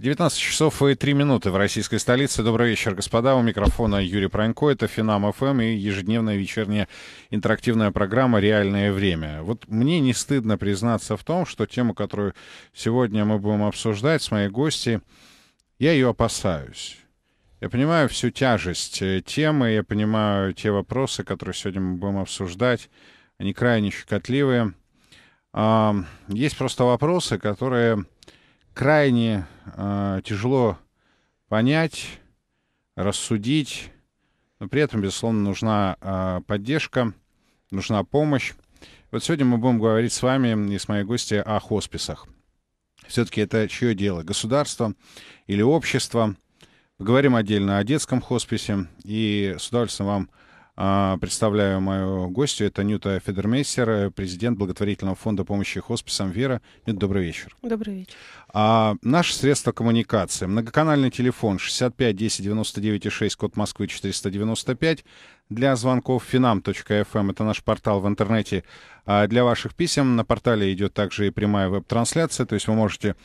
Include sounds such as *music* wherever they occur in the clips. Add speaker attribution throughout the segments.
Speaker 1: 19 часов и 3 минуты в российской столице. Добрый вечер, господа. У микрофона Юрий Пронько. Это Финам ФМ и ежедневная вечерняя интерактивная программа «Реальное время». Вот мне не стыдно признаться в том, что тему, которую сегодня мы будем обсуждать с моей гостьей, я ее опасаюсь. Я понимаю всю тяжесть э, темы, я понимаю те вопросы, которые сегодня мы будем обсуждать. Они крайне щекотливые. Есть просто вопросы, которые крайне э, тяжело понять, рассудить, но при этом, безусловно, нужна э, поддержка, нужна помощь. Вот сегодня мы будем говорить с вами и с моей гостью о хосписах. Все-таки это чье дело? Государство или общество? Говорим отдельно о детском хосписе, и с удовольствием вам представляю мою гостью. Это Нюта Федермейстер, президент благотворительного фонда помощи хосписам «Вера». Нюта, добрый вечер.
Speaker 2: Добрый вечер.
Speaker 1: А, наше средство коммуникации. Многоканальный телефон 65 10 99 6, код Москвы 495. Для звонков finam.fm, эм. это наш портал в интернете. А для ваших писем на портале идет также и прямая веб-трансляция, то есть вы можете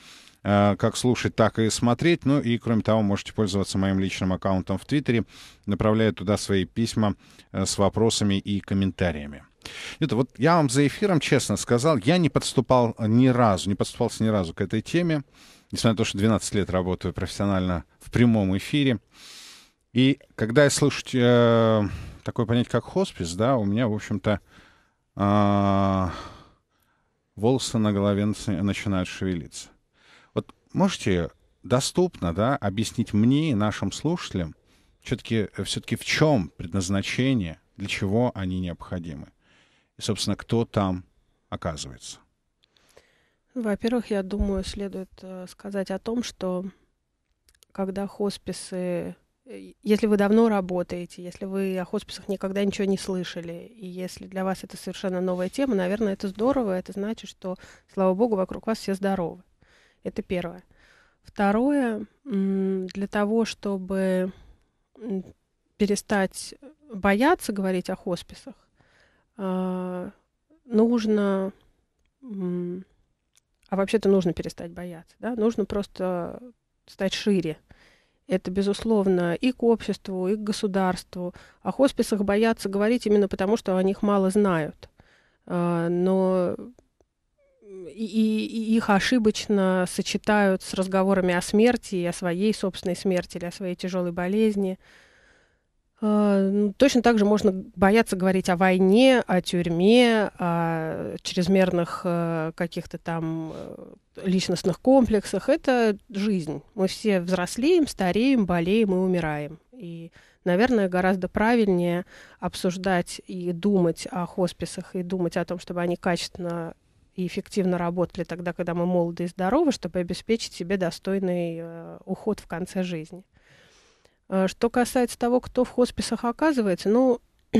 Speaker 1: как слушать, так и смотреть. Ну и, кроме того, можете пользоваться моим личным аккаунтом в Твиттере, направляя туда свои письма э, с вопросами и комментариями. Это вот я вам за эфиром честно сказал, я не подступал ни разу, не подступался ни разу к этой теме, несмотря на то, что 12 лет работаю профессионально в прямом эфире. И когда я слышу э, такое понятие, как хоспис, да, у меня, в общем-то, э, волосы на голове начинают шевелиться можете доступно да, объяснить мне и нашим слушателям, все-таки все в чем предназначение, для чего они необходимы? И, собственно, кто там оказывается?
Speaker 2: Во-первых, я думаю, следует э, сказать о том, что когда хосписы э, если вы давно работаете, если вы о хосписах никогда ничего не слышали, и если для вас это совершенно новая тема, наверное, это здорово, это значит, что, слава богу, вокруг вас все здоровы. Это первое. Второе, для того, чтобы перестать бояться говорить о хосписах, а, нужно, а вообще-то нужно перестать бояться, да, нужно просто стать шире. Это, безусловно, и к обществу, и к государству. О хосписах боятся говорить именно потому, что о них мало знают. А, но и, и их ошибочно сочетают с разговорами о смерти и о своей собственной смерти или о своей тяжелой болезни. А, ну, точно так же можно бояться говорить о войне, о тюрьме, о чрезмерных э, каких-то там э, личностных комплексах. Это жизнь. Мы все взрослеем, стареем, болеем и умираем. И, наверное, гораздо правильнее обсуждать и думать о хосписах, и думать о том, чтобы они качественно и эффективно работали тогда, когда мы молоды и здоровы, чтобы обеспечить себе достойный э, уход в конце жизни. Э, что касается того, кто в хосписах оказывается, ну, *clears throat*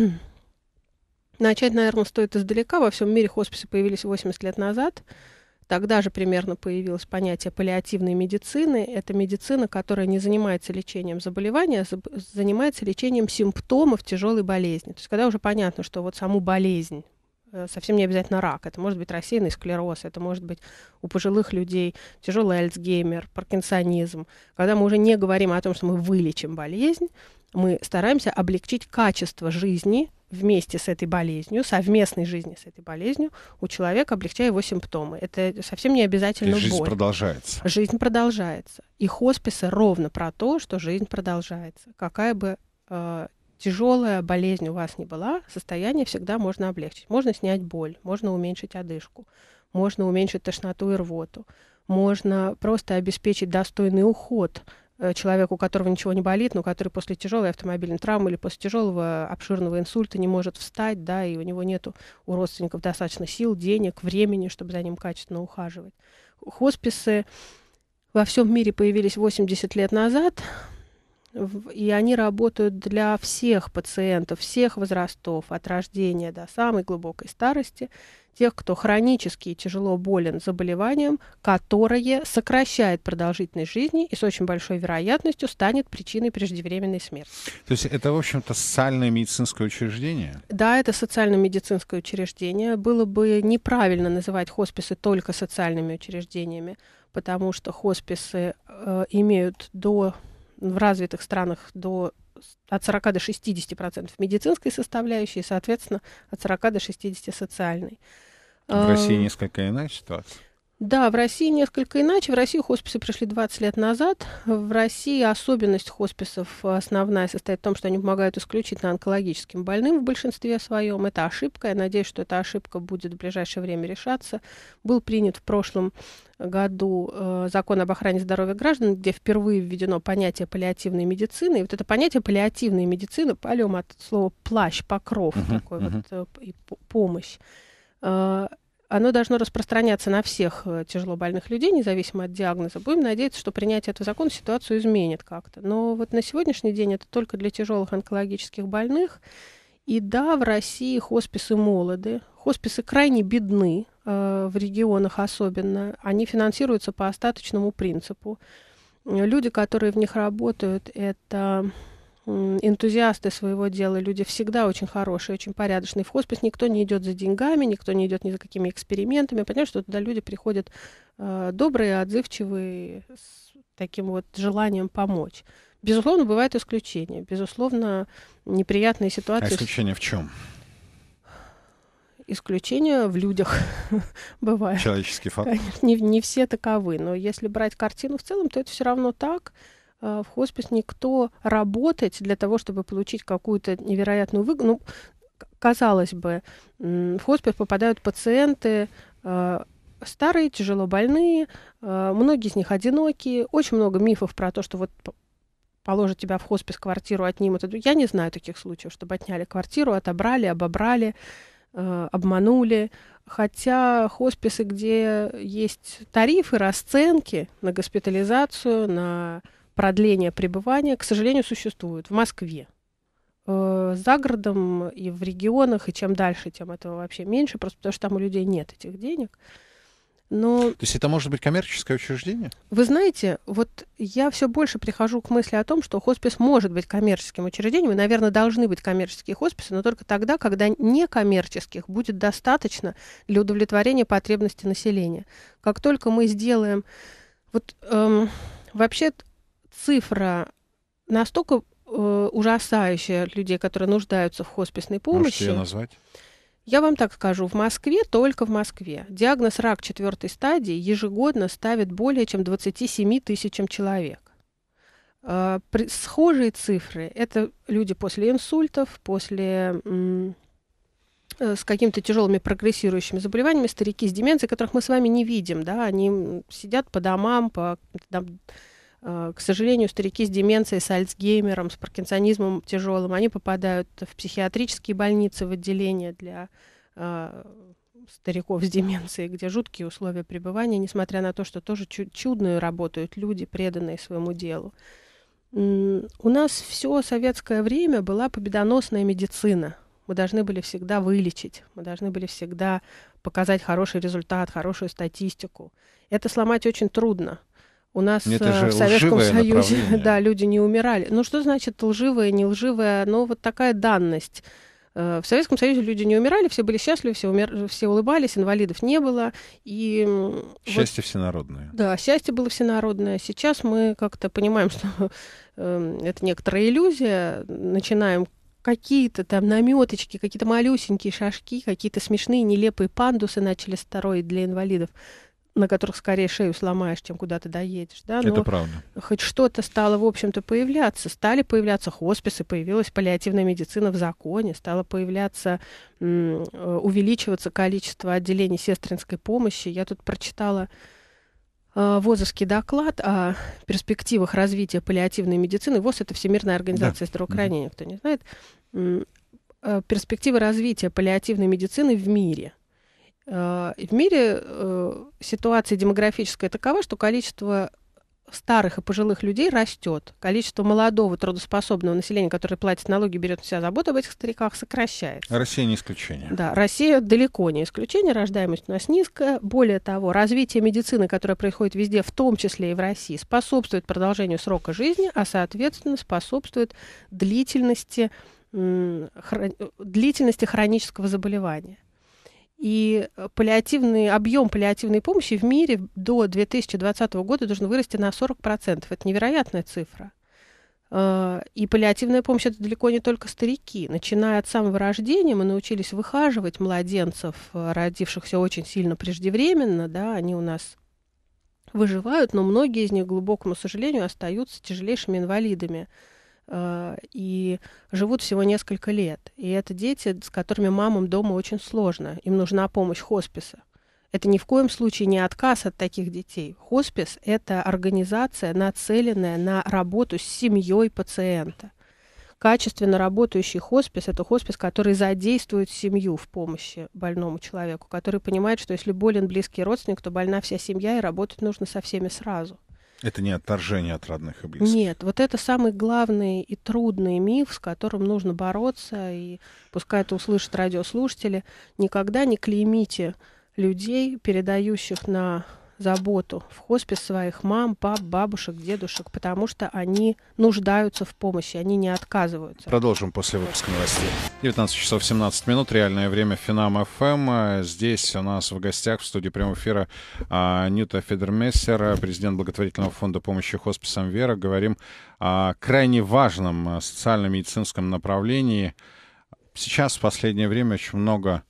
Speaker 2: начать, наверное, стоит издалека. Во всем мире хосписы появились 80 лет назад. Тогда же примерно появилось понятие паллиативной медицины. Это медицина, которая не занимается лечением заболевания, а занимается лечением симптомов тяжелой болезни. То есть когда уже понятно, что вот саму болезнь совсем не обязательно рак. Это может быть рассеянный склероз, это может быть у пожилых людей тяжелый альцгеймер, паркинсонизм. Когда мы уже не говорим о том, что мы вылечим болезнь, мы стараемся облегчить качество жизни вместе с этой болезнью, совместной жизни с этой болезнью у человека, облегчая его симптомы. Это совсем не обязательно
Speaker 1: жизнь
Speaker 2: боль.
Speaker 1: продолжается.
Speaker 2: Жизнь продолжается. И хосписы ровно про то, что жизнь продолжается. Какая бы э, тяжелая болезнь у вас не была, состояние всегда можно облегчить. Можно снять боль, можно уменьшить одышку, можно уменьшить тошноту и рвоту, можно просто обеспечить достойный уход э, человеку, у которого ничего не болит, но который после тяжелой автомобильной травмы или после тяжелого обширного инсульта не может встать, да, и у него нет у родственников достаточно сил, денег, времени, чтобы за ним качественно ухаживать. Хосписы во всем мире появились 80 лет назад и они работают для всех пациентов, всех возрастов, от рождения до самой глубокой старости, тех, кто хронически и тяжело болен заболеванием, которое сокращает продолжительность жизни и с очень большой вероятностью станет причиной преждевременной смерти.
Speaker 1: То есть это, в общем-то, социальное медицинское учреждение?
Speaker 2: Да, это социально-медицинское учреждение. Было бы неправильно называть хосписы только социальными учреждениями потому что хосписы э, имеют до в развитых странах до от 40 до 60 процентов медицинской составляющей, и, соответственно, от 40 до 60 социальной.
Speaker 1: В России несколько иная ситуация.
Speaker 2: Да, в России несколько иначе. В России хосписы пришли 20 лет назад. В России особенность хосписов основная состоит в том, что они помогают исключительно онкологическим больным в большинстве своем. Это ошибка. Я надеюсь, что эта ошибка будет в ближайшее время решаться. Был принят в прошлом году э, закон об охране здоровья граждан, где впервые введено понятие паллиативной медицины. И вот это понятие паллиативной медицины, палеум от слова плащ, покров, uh-huh, такой uh-huh. вот э, и помощь э, оно должно распространяться на всех э, тяжело больных людей, независимо от диагноза. Будем надеяться, что принятие этого закона ситуацию изменит как-то. Но вот на сегодняшний день это только для тяжелых онкологических больных. И да, в России хосписы молоды, хосписы крайне бедны, э, в регионах особенно. Они финансируются по остаточному принципу. Люди, которые в них работают, это энтузиасты своего дела, люди всегда очень хорошие, очень порядочные. В хоспис никто не идет за деньгами, никто не идет ни за какими экспериментами. Понятно, что туда люди приходят э, добрые, отзывчивые, с таким вот желанием помочь. Безусловно, бывают исключения. Безусловно, неприятные ситуации. А
Speaker 1: исключения в чем?
Speaker 2: Исключения в людях *laughs* бывают.
Speaker 1: Человеческий фактор.
Speaker 2: Не, не все таковы, но если брать картину в целом, то это все равно так. Э, в хоспис никто работать для того, чтобы получить какую-то невероятную выгоду. Ну, казалось бы, в хоспис попадают пациенты э, старые, тяжело больные, э, многие из них одинокие, очень много мифов про то, что вот положат тебя в хоспис, квартиру отнимут. Я не знаю таких случаев, чтобы отняли квартиру, отобрали, обобрали, обманули. Хотя хосписы, где есть тарифы, расценки на госпитализацию, на продление пребывания, к сожалению, существуют в Москве. Э, за городом и в регионах, и чем дальше, тем этого вообще меньше, просто потому что там у людей нет этих денег.
Speaker 1: Но... То есть это может быть коммерческое учреждение?
Speaker 2: Вы знаете, вот я все больше прихожу к мысли о том, что хоспис может быть коммерческим учреждением, и, наверное, должны быть коммерческие хосписы, но только тогда, когда некоммерческих будет достаточно для удовлетворения потребностей населения. Как только мы сделаем... Вот эм, вообще цифра настолько э, ужасающая людей, которые нуждаются в хосписной помощи. Можете
Speaker 1: ее назвать?
Speaker 2: Я вам так скажу, в Москве, только в Москве, диагноз рак четвертой стадии ежегодно ставит более чем 27 тысячам человек. Э, при, схожие цифры – это люди после инсультов, после э, с какими-то тяжелыми прогрессирующими заболеваниями, старики с деменцией, которых мы с вами не видим, да, они сидят по домам, по там, к сожалению, старики с деменцией, с Альцгеймером, с паркинсонизмом тяжелым, они попадают в психиатрические больницы, в отделения для э, стариков с деменцией, где жуткие условия пребывания, несмотря на то, что тоже чу- чудные работают люди, преданные своему делу. У нас все советское время была победоносная медицина. Мы должны были всегда вылечить, мы должны были всегда показать хороший результат, хорошую статистику. Это сломать очень трудно. У нас
Speaker 1: Это э,
Speaker 2: же в Советском Союзе *laughs* да, люди не умирали. Ну что значит лживое, не лживое? Ну вот такая данность. Э, в Советском Союзе люди не умирали, все были счастливы, все, умер... все улыбались, инвалидов не было. И
Speaker 1: счастье вот, всенародное.
Speaker 2: Да, счастье было всенародное. Сейчас мы как-то понимаем, *laughs* что э, это некоторая иллюзия. Начинаем какие-то там наметочки, какие-то малюсенькие шажки, какие-то смешные, нелепые пандусы начали строить для инвалидов на которых скорее шею сломаешь, чем куда-то доедешь. Да?
Speaker 1: Но Это правда.
Speaker 2: Хоть что-то стало, в общем-то, появляться. Стали появляться хосписы, появилась паллиативная медицина в законе, стало появляться, э, увеличиваться количество отделений сестринской помощи. Я тут прочитала э, ВОЗовский доклад о перспективах развития паллиативной медицины. ВОЗ — это Всемирная организация да. здравоохранения, кто не знает. Э, перспективы развития паллиативной медицины в мире — в мире э, ситуация демографическая такова, что количество старых и пожилых людей растет. Количество молодого трудоспособного населения, которое платит налоги, берет на себя заботу об этих стариках, сокращается.
Speaker 1: Россия не исключение.
Speaker 2: Да, Россия далеко не исключение, рождаемость у нас низкая. Более того, развитие медицины, которое происходит везде, в том числе и в России, способствует продолжению срока жизни, а, соответственно, способствует длительности, длительности хронического заболевания. И паллиативный, объем паллиативной помощи в мире до 2020 года должен вырасти на 40%. Это невероятная цифра. Э, и паллиативная помощь это далеко не только старики. Начиная от самого рождения мы научились выхаживать младенцев, родившихся очень сильно преждевременно, да, они у нас выживают, но многие из них, к глубокому сожалению, остаются тяжелейшими инвалидами и живут всего несколько лет. И это дети, с которыми мамам дома очень сложно. Им нужна помощь хосписа. Это ни в коем случае не отказ от таких детей. Хоспис – это организация, нацеленная на работу с семьей пациента. Качественно работающий хоспис – это хоспис, который задействует семью в помощи больному человеку, который понимает, что если болен близкий родственник, то больна вся семья, и работать нужно со всеми сразу.
Speaker 1: Это не отторжение от родных и близких.
Speaker 2: Нет, вот это самый главный и трудный миф, с которым нужно бороться, и пускай это услышат радиослушатели. Никогда не клеймите людей, передающих на заботу в хоспис своих мам, пап, бабушек, дедушек, потому что они нуждаются в помощи, они не отказываются.
Speaker 1: Продолжим после выпуска новостей. 19 часов 17 минут, реальное время Финам ФМ. Здесь у нас в гостях в студии прямого эфира а, Ньюта Федермессер, президент благотворительного фонда помощи хосписам Вера. Говорим о крайне важном а, социально-медицинском направлении. Сейчас в последнее время очень много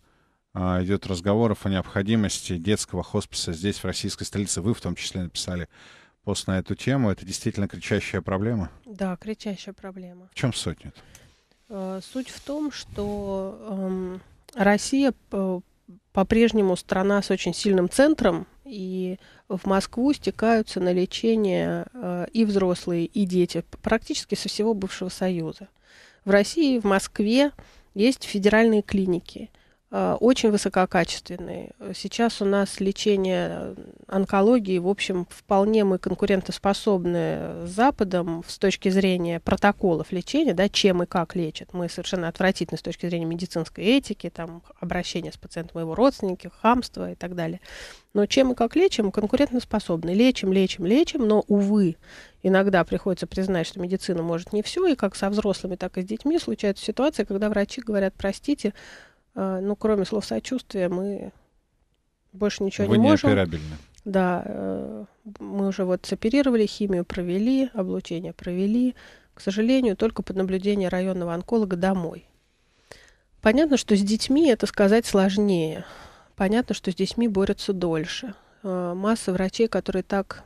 Speaker 1: идет разговоров о необходимости детского хосписа здесь, в российской столице. Вы в том числе написали пост на эту тему. Это действительно кричащая проблема?
Speaker 2: Да, кричащая проблема.
Speaker 1: В чем суть? Нет?
Speaker 2: Э, суть в том, что эм, Россия по-прежнему страна с очень сильным центром, и в Москву стекаются на лечение э, и взрослые, и дети, практически со всего бывшего Союза. В России, в Москве есть федеральные клиники – Э, очень высококачественный. Сейчас у нас лечение онкологии, в общем, вполне мы конкурентоспособны с Западом с точки зрения протоколов лечения, да, чем и как лечат. Мы совершенно отвратительны с точки зрения медицинской этики, там, обращения с пациентом его родственники, хамство и так далее. Но чем и как лечим, конкурентоспособны. Лечим, лечим, лечим, но, увы, иногда приходится признать, что медицина может не все, и как со взрослыми, так и с детьми случаются ситуации, когда врачи говорят, простите, ну, кроме слов сочувствия, мы больше ничего
Speaker 1: Вы
Speaker 2: не можем.
Speaker 1: неоперабельны.
Speaker 2: Да, э, мы уже вот соперировали, химию провели, облучение провели. К сожалению, только под наблюдение районного онколога домой. Понятно, что с детьми это сказать сложнее. Понятно, что с детьми борются дольше. Э, масса врачей, которые так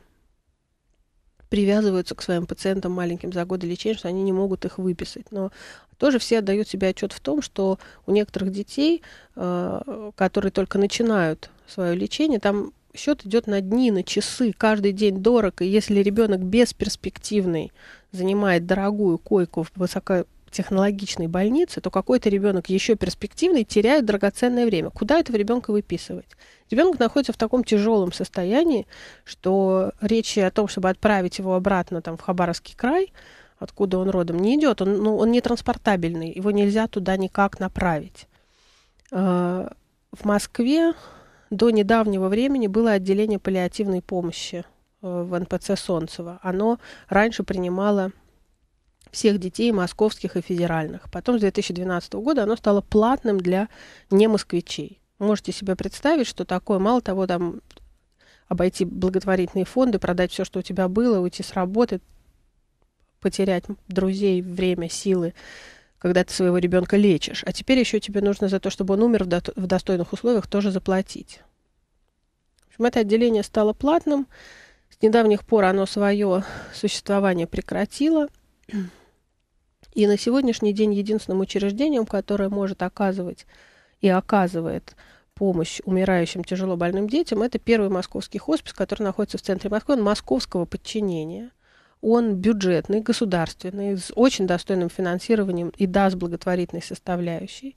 Speaker 2: привязываются к своим пациентам маленьким за годы лечения, что они не могут их выписать. Но тоже все отдают себе отчет в том, что у некоторых детей, э, которые только начинают свое лечение, там счет идет на дни, на часы, каждый день дорого. И если ребенок бесперспективный занимает дорогую койку в высокотехнологичной больнице, то какой-то ребенок еще перспективный теряет драгоценное время. Куда этого ребенка выписывать? Ребенок находится в таком тяжелом состоянии, что речи о том, чтобы отправить его обратно там, в Хабаровский край, откуда он родом, не идет. Он, ну, он не транспортабельный, его нельзя туда никак направить. А, в Москве до недавнего времени было отделение паллиативной помощи э, в НПЦ Солнцево. Оно раньше принимало всех детей московских и федеральных. Потом с 2012 года оно стало платным для немосквичей. Можете себе представить, что такое, мало того, там обойти благотворительные фонды, продать все, что у тебя было, уйти с работы, потерять друзей, время, силы, когда ты своего ребенка лечишь. А теперь еще тебе нужно за то, чтобы он умер в, до в достойных условиях, тоже заплатить. В общем, это отделение стало платным. С недавних пор оно свое существование прекратило. И на сегодняшний день единственным учреждением, которое может оказывать и оказывает помощь умирающим тяжело больным детям, это первый московский хоспис, который находится в центре Москвы, он московского подчинения. Он бюджетный, государственный, с очень достойным финансированием и да, с благотворительной составляющей.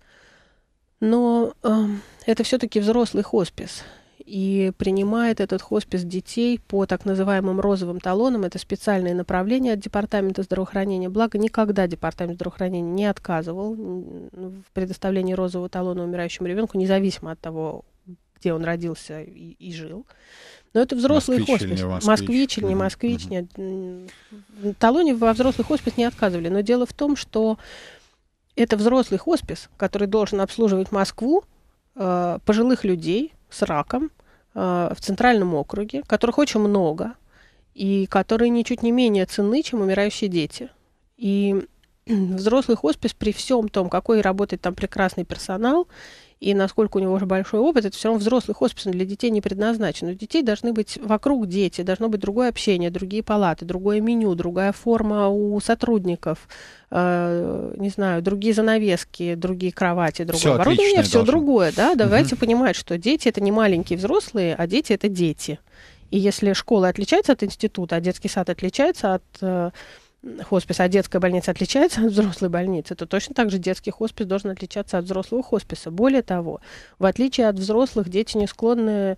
Speaker 2: Но э, это все-таки взрослый хоспис и принимает этот хоспис детей по так называемым розовым талонам. Это специальные направления от Департамента здравоохранения. Благо, никогда Департамент здравоохранения не отказывал в предоставлении розового талона умирающему ребенку, независимо от того, где он родился и, и жил. Но это взрослый москвич хоспис. Или москвич. москвич или не москвич. Угу. Нет. Талоне во взрослый хоспис не отказывали. Но дело в том, что это взрослый хоспис, который должен обслуживать Москву, э, пожилых людей с раком э, в центральном округе, которых очень много, и которые ничуть не менее ценны, чем умирающие дети. И взрослый хоспис при всем том, какой работает там прекрасный персонал, и насколько у него уже большой опыт, это все равно взрослый хоспис для детей не предназначен. У детей должны быть вокруг дети, должно быть другое общение, другие палаты, другое меню, другая форма у сотрудников, э, не знаю, другие занавески, другие кровати, другое всё оборудование, все другое, да. Давайте угу. понимать, что дети это не маленькие взрослые, а дети это дети. И если школа отличается от института, а детский сад отличается от хоспис, а детская больница отличается от взрослой больницы, то точно так же детский хоспис должен отличаться от взрослого хосписа. Более того, в отличие от взрослых, дети не склонны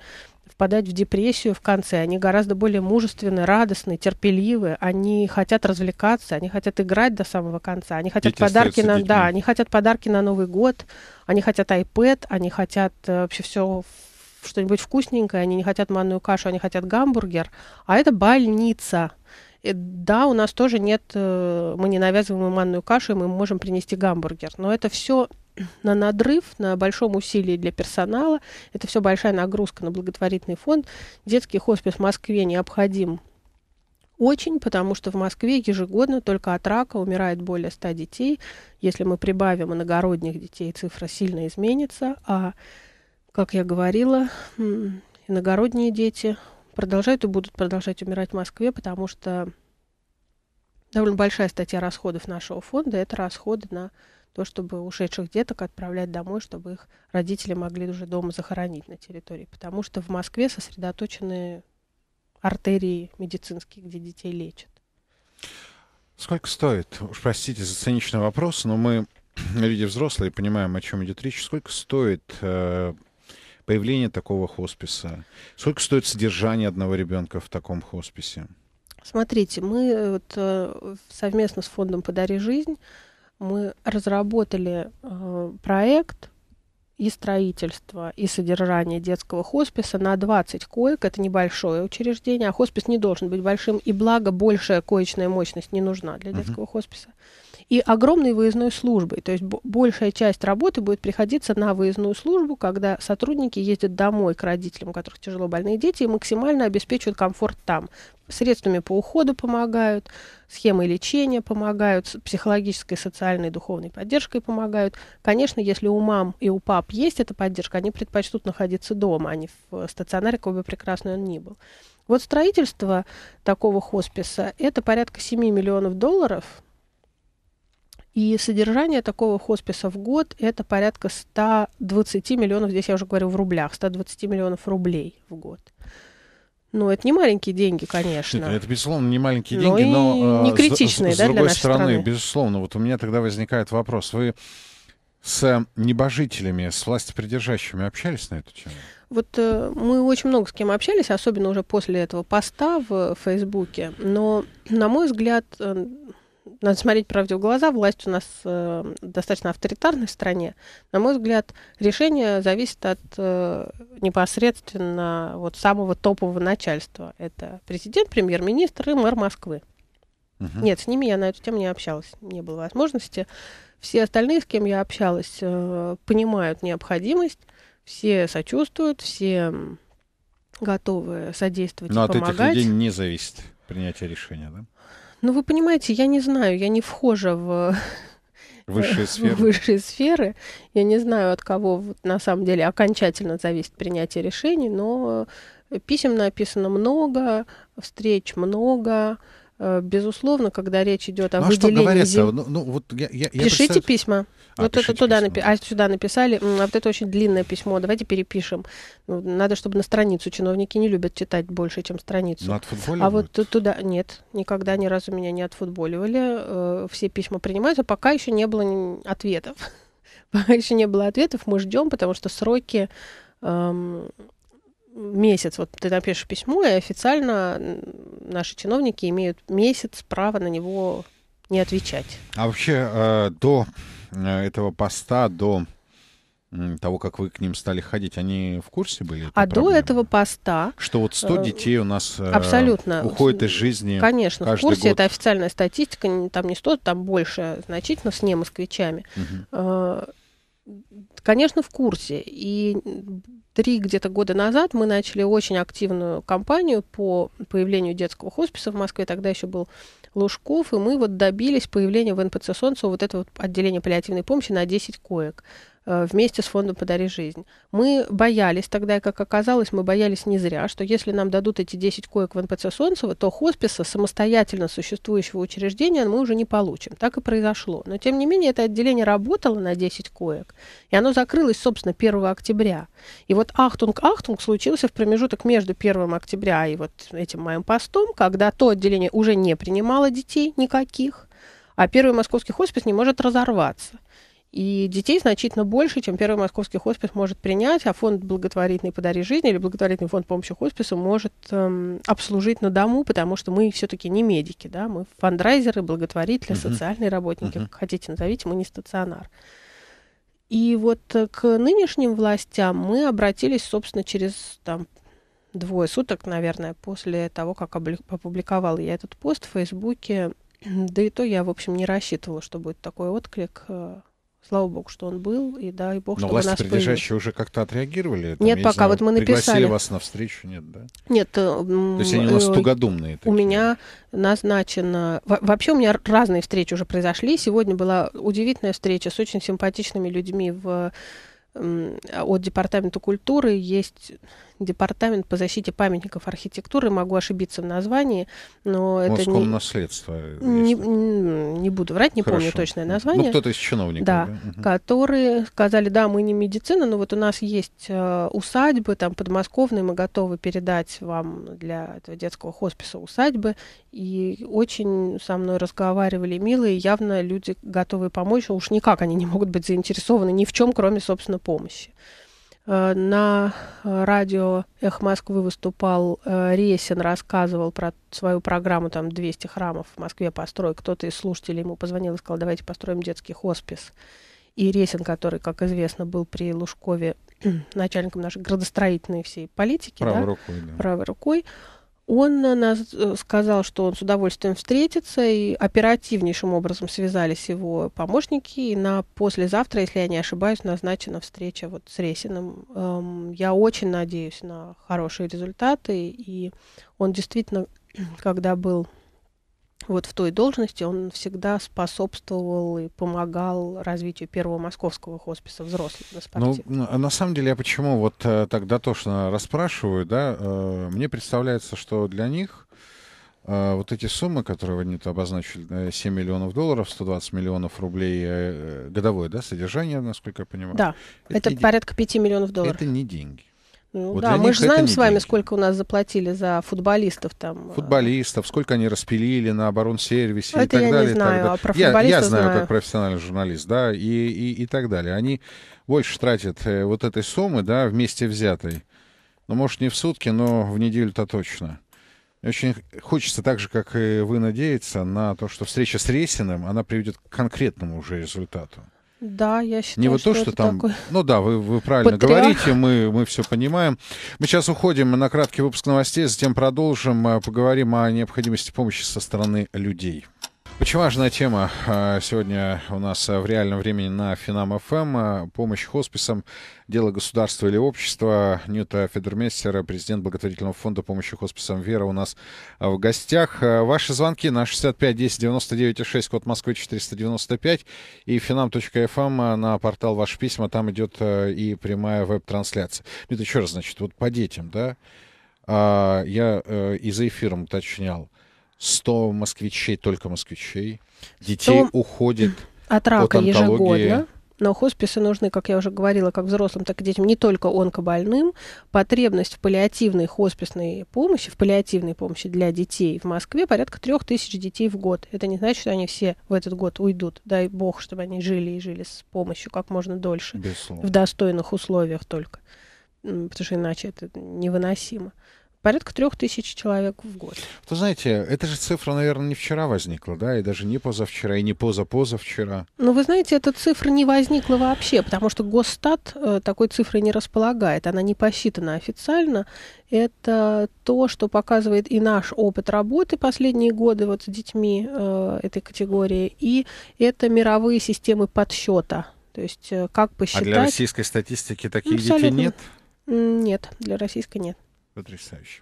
Speaker 2: впадать в депрессию в конце. Они гораздо более мужественны, радостны, терпеливы. Они хотят развлекаться, они хотят играть до самого конца. Они хотят Дети подарки на, детьми. да, они хотят подарки на Новый год. Они хотят iPad, они хотят э, вообще все что-нибудь вкусненькое. Они не хотят манную кашу, они хотят гамбургер. А это больница. Да, у нас тоже нет, э, мы не навязываем манную кашу, и мы можем принести гамбургер. Но это все *clears throat* на надрыв, на большом усилии для персонала. Это все большая нагрузка на благотворительный фонд. Детский хоспис в Москве необходим очень, потому что в Москве ежегодно только от рака умирает более 100 детей. Если мы прибавим иногородних детей, цифра сильно изменится. А, как я говорила, иногородние дети продолжают и будут продолжать умирать в Москве, потому что довольно большая статья расходов нашего фонда – это расходы на то, чтобы ушедших деток отправлять домой, чтобы их родители могли уже дома захоронить на территории. Потому что в Москве сосредоточены артерии медицинские, где детей лечат.
Speaker 1: Сколько стоит? Уж простите за циничный вопрос, но мы, *clears throat* люди взрослые, понимаем, о чем идет речь. Сколько стоит э, появление такого хосписа? Сколько стоит содержание одного ребенка в таком хосписе?
Speaker 2: Смотрите, мы э, вот, э, совместно с фондом «Подари жизнь» мы разработали э, проект и строительство, и содержание детского хосписа на 20 коек. Это небольшое учреждение, а хоспис не должен быть большим, и благо большая коечная мощность не нужна для детского uh-huh. хосписа и огромной выездной службой. То есть большая часть работы будет приходиться на выездную службу, когда сотрудники ездят домой к родителям, у которых тяжело больные дети, и максимально обеспечивают комфорт там. Средствами по уходу помогают, схемой лечения помогают, психологической, социальной, духовной поддержкой помогают. Конечно, если у мам и у пап есть эта поддержка, они предпочтут находиться дома, а не в стационаре, какой бы прекрасный он ни был. Вот строительство такого хосписа – это порядка 7 миллионов долларов – и содержание такого хосписа в год – это порядка 120 миллионов, здесь я уже говорю в рублях, 120 миллионов рублей в год. Ну, это не маленькие деньги, конечно.
Speaker 1: Это, это безусловно, не маленькие ну деньги, но,
Speaker 2: но не критичные, с, да, с другой
Speaker 1: для стороны,
Speaker 2: страны.
Speaker 1: безусловно, вот у меня тогда возникает вопрос. Вы с небожителями, с властепридержащими общались на эту тему?
Speaker 2: Вот э, мы очень много с кем общались, особенно уже после этого поста в Фейсбуке. Но, на мой взгляд, э, надо смотреть правде в глаза. Власть у нас э, достаточно авторитарной стране. На мой взгляд, решение зависит от э, непосредственно вот самого топового начальства. Это президент, премьер-министр и мэр Москвы. Угу. Нет, с ними я на эту тему не общалась, не было возможности. Все остальные, с кем я общалась, э, понимают необходимость, все сочувствуют, все готовы содействовать
Speaker 1: Но
Speaker 2: и помогать.
Speaker 1: Но от этих людей не зависит принятие решения, да?
Speaker 2: Ну, вы понимаете, я не знаю, я не вхожа в
Speaker 1: высшие сферы.
Speaker 2: высшие сферы. Я не знаю, от кого вот, на самом деле окончательно зависит принятие решений, но писем написано много, встреч много, Э, безусловно, когда речь идет о ну, выделении... А что говорится? Зем...
Speaker 1: Ну, ну, вот я, я,
Speaker 2: Пишите представ... письма. А, вот это туда напи... а сюда написали, а вот это очень длинное письмо, давайте перепишем. Ну, надо, чтобы на страницу. Чиновники не любят читать больше, чем страницу.
Speaker 1: Ну,
Speaker 2: а вот туда нет, никогда ни разу меня не отфутболивали. Э, все письма принимаются, пока еще не было ответов. *laughs* пока еще не было ответов, мы ждем, потому что сроки эм, месяц, вот ты напишешь письмо, и официально наши чиновники имеют месяц права на него не отвечать.
Speaker 1: А вообще э, до э, этого поста, до того, как вы к ним стали ходить, они в курсе были?
Speaker 2: А проблемы? до этого поста...
Speaker 1: Что вот 100 э, детей у нас
Speaker 2: э, абсолютно.
Speaker 1: уходит из жизни
Speaker 2: Конечно,
Speaker 1: в
Speaker 2: курсе,
Speaker 1: год.
Speaker 2: это официальная статистика, там не 100, там больше значительно с не москвичами. Угу конечно, в курсе. И три где-то года назад мы начали очень активную кампанию по появлению детского хосписа в Москве. Тогда еще был Лужков, и мы вот добились появления в НПЦ «Солнце» вот этого вот отделения паллиативной помощи на 10 коек. Э, вместе с фондом «Подари жизнь». Мы боялись тогда, и как оказалось, мы боялись не зря, что если нам дадут эти 10 коек в НПЦ Солнцево, то хосписа самостоятельно существующего учреждения мы уже не получим. Так и произошло. Но, тем не менее, это отделение работало на 10 коек, и оно закрылось, собственно, 1 октября. И вот ахтунг-ахтунг случился в промежуток между 1 октября и вот этим моим постом, когда то отделение уже не принимало детей никаких, а первый московский хоспис не может разорваться. И детей значительно больше, чем первый московский хоспис может принять, а фонд благотворительный «Подари жизнь» или благотворительный фонд помощи хоспису может эм, обслужить на дому, потому что мы все-таки не медики, да, мы фандрайзеры, благотворители, uh-huh. социальные работники, uh-huh. как хотите назовите, мы не стационар. И вот э, к нынешним властям мы обратились, собственно, через там, двое суток, наверное, после того, как опубликовала я этот пост в Фейсбуке. *clears throat* Да и то я, в общем, не рассчитывала, что будет такой отклик э, Слава богу, что он был, и дай бог,
Speaker 1: Но
Speaker 2: чтобы
Speaker 1: власти
Speaker 2: нас
Speaker 1: прилежащие уже как-то отреагировали?
Speaker 2: Там, нет, пока знаю, вот мы написали.
Speaker 1: Пригласили вас на встречу, нет, да?
Speaker 2: Нет.
Speaker 1: Э, То есть они у нас тугодумные
Speaker 2: такие. У меня назначено... Вообще у меня разные встречи уже произошли. Сегодня была удивительная встреча с очень симпатичными людьми в от Департамента культуры есть департамент по защите памятников архитектуры, могу ошибиться в названии, но это
Speaker 1: не... наследство.
Speaker 2: Не, не буду врать, не Хорошо. помню точное ну, название.
Speaker 1: Ну, кто-то из чиновников.
Speaker 2: Да, да? которые сказали, да, мы не медицина, но вот у нас есть э, усадьбы, там, подмосковные, мы готовы передать вам для этого детского хосписа усадьбы, и очень со мной разговаривали милые, явно люди готовы помочь, уж никак они не могут быть заинтересованы ни в чем, кроме, собственно, помощи. Э, на э, радио «Эх Москвы» выступал э, Ресин, рассказывал про свою программу, там 200 храмов в Москве построй. Кто-то из слушателей ему позвонил и сказал, давайте построим детский хоспис. И Ресин, который, как известно, был при Лужкове *clears throat* начальником нашей градостроительной всей политики,
Speaker 1: правой
Speaker 2: да,
Speaker 1: рукой, да.
Speaker 2: правой рукой, он нас э, сказал, что он с удовольствием встретится, и оперативнейшим образом связались его помощники. И на послезавтра, если я не ошибаюсь, назначена встреча вот с Ресиным. Эм, я очень надеюсь на хорошие результаты, и он действительно, *clears throat* когда был вот в той должности он всегда способствовал и помогал развитию первого московского хосписа взрослых на спорте.
Speaker 1: Ну, на самом деле, я почему вот э, так дотошно расспрашиваю, да, э, мне представляется, что для них э, вот эти суммы, которые они обозначили, 7 миллионов долларов, 120 миллионов рублей годовое, да, содержание, насколько я понимаю.
Speaker 2: Да, это, это порядка 5 миллионов долларов.
Speaker 1: Это не деньги.
Speaker 2: Ну, вот да, мы же знаем с вами, деньги. сколько у нас заплатили за футболистов там.
Speaker 1: Э, футболистов, сколько они распилили на оборонсервисе
Speaker 2: Это
Speaker 1: и так
Speaker 2: я
Speaker 1: далее.
Speaker 2: Не знаю,
Speaker 1: а
Speaker 2: про я,
Speaker 1: я знаю, знаю, как профессиональный журналист, да, и, и, и так далее. Они больше тратят э, вот этой суммы, да, вместе взятой. Ну, может, не в сутки, но в неделю-то точно. очень хочется так же, как и вы, надеяться на то, что встреча с Ресиным, она приведет к конкретному уже результату.
Speaker 2: Да, я считаю,
Speaker 1: Не вот
Speaker 2: что
Speaker 1: то, что там...
Speaker 2: Такой...
Speaker 1: Ну да, вы, вы правильно Патриарх. говорите, мы, мы все понимаем. Мы сейчас уходим на краткий выпуск новостей, затем продолжим, э, поговорим о необходимости помощи со стороны людей. Очень важная тема а, сегодня у нас а, в реальном времени на Финам ФМ. А, помощь хосписам, дело государства или общества. Нюта Федермейстер, президент благотворительного фонда помощи хосписам «Вера» у нас в гостях. Ваши звонки на 65 10 99 6, код Москвы 495 и finam.fm на портал «Ваши письма». Там идет и прямая веб-трансляция. Нюта, еще раз, значит, вот по детям, да? Я э, и за эфиром уточнял. 100 москвичей, только москвичей. Детей 100 уходит
Speaker 2: от рака от ежегодно. Но хосписы нужны, как я уже говорила, как взрослым, так и детям, не только онкобольным. Потребность в паллиативной хосписной помощи, в паллиативной помощи для детей в Москве порядка трех тысяч детей в год. Это не значит, что они все в этот год уйдут. Дай бог, чтобы они жили и жили с помощью как можно дольше.
Speaker 1: Безусловно.
Speaker 2: В достойных условиях только. Потому что иначе это невыносимо порядка трех тысяч человек в год.
Speaker 1: Вы знаете, эта же цифра, наверное, не вчера возникла, да, и даже не позавчера, и не позапозавчера.
Speaker 2: Ну, вы знаете, эта цифра не возникла вообще, потому что Госстат э, такой цифрой не располагает, она не посчитана официально. Это то, что показывает и наш опыт работы последние годы вот с детьми э, этой категории, и это мировые системы подсчета То есть э, как посчитать... А
Speaker 1: для российской статистики таких Абсолютно. детей нет?
Speaker 2: Нет, для российской нет.
Speaker 1: Потрясающе.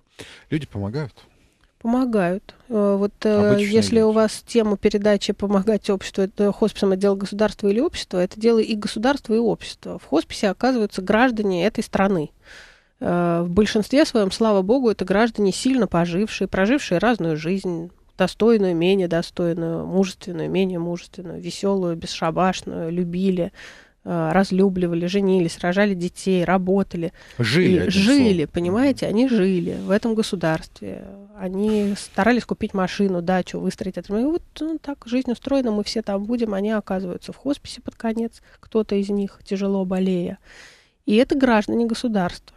Speaker 1: Люди помогают?
Speaker 2: Помогают. Э, вот э, Обычные если люди. у вас тема передачи «Помогать обществу» — это хосписом отдел государства или общества, это дело и государства, и общества. В хосписе оказываются граждане этой страны. Э, в большинстве своем, слава богу, это граждане сильно пожившие, прожившие разную жизнь, достойную, менее достойную, мужественную, менее мужественную, веселую, бесшабашную, любили, разлюбливали, женились, рожали детей, работали.
Speaker 1: Жили.
Speaker 2: Жили, словом. понимаете, они жили в этом государстве. Они старались купить машину, дачу, выстроить это. И вот ну, так жизнь устроена, мы все там будем, они оказываются в хосписе под конец, кто-то из них тяжело болея. И это граждане государства.